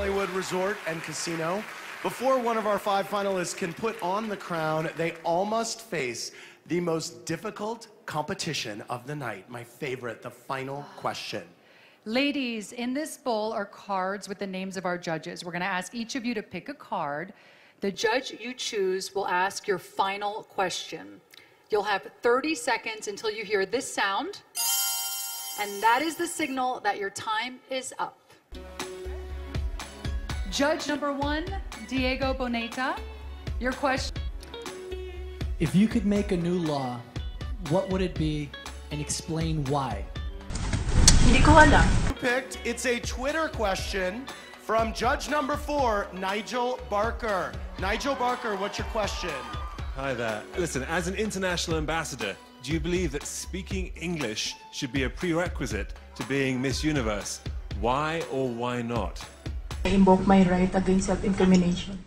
Hollywood Resort and Casino. Before one of our five finalists can put on the crown, they all must face the most difficult competition of the night. My favorite, the final question. Ladies, in this bowl are cards with the names of our judges. We're going to ask each of you to pick a card. The judge you choose will ask your final question. You'll have 30 seconds until you hear this sound, and that is the signal that your time is up. Judge number one, Diego Boneta, your question. If you could make a new law, what would it be and explain why? Hindi ko alam. Picked? It's a Twitter question from judge number four, Nigel Barker. Nigel Barker, what's your question? Hi there. Listen, as an international ambassador, do you believe that speaking English should be a prerequisite to being Miss Universe? Why or why not? I invoke my right against self-incrimination.